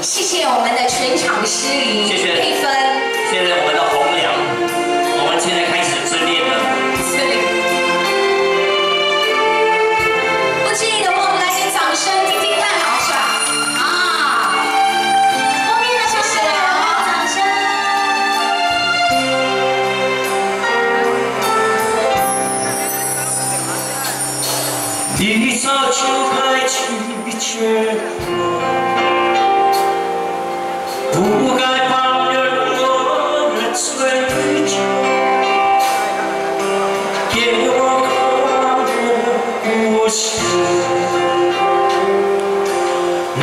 谢谢我们的全场诗谢，丽芬。现在我们的红娘，我们现在开始自恋了。是。不介意的话，我们来点掌声，听听看，好是吧？啊，后面的谢谢，掌声。一扫秋寒气绝。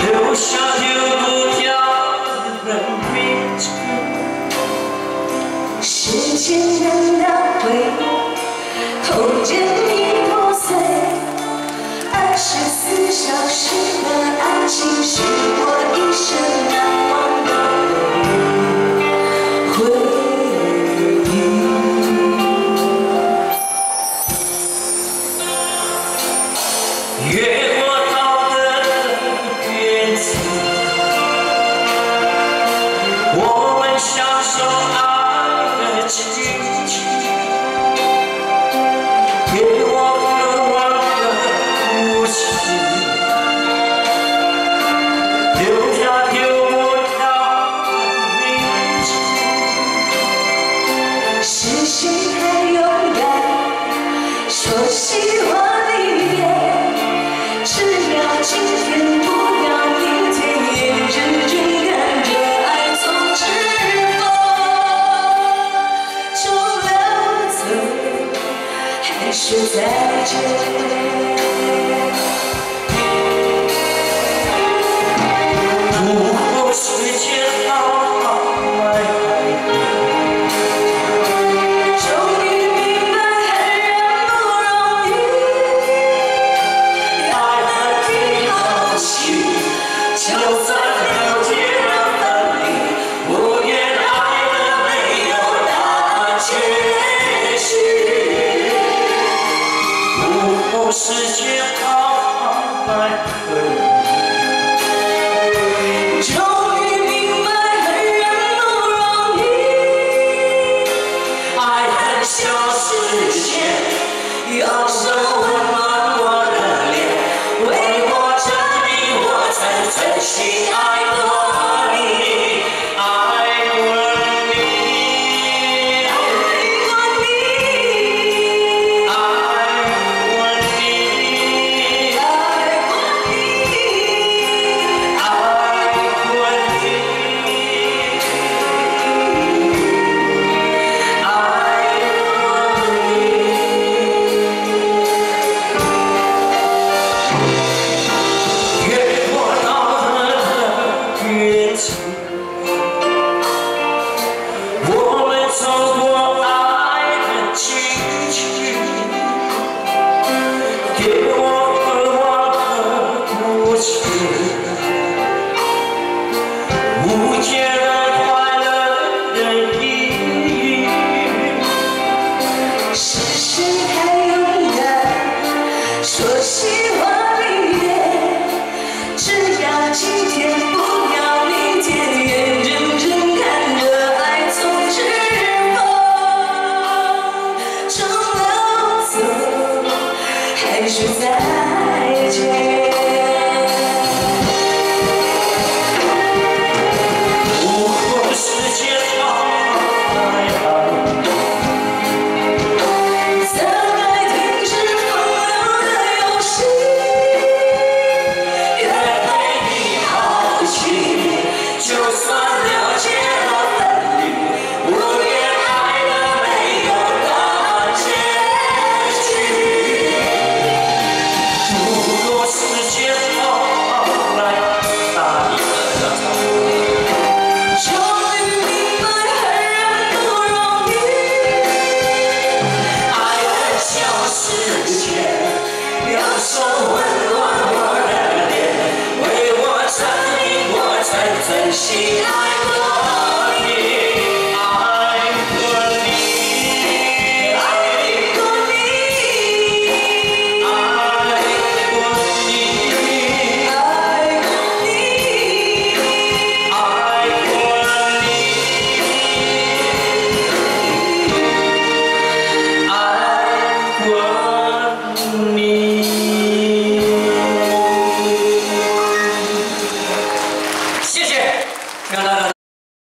留下的。时间难倒回，空间已破碎。二十四小时的爱情。Yeah! should edges. 世界好好爱一终于明白恨人不容易爱恨消失前用手温暖我的脸为我证明我曾真心爱。वो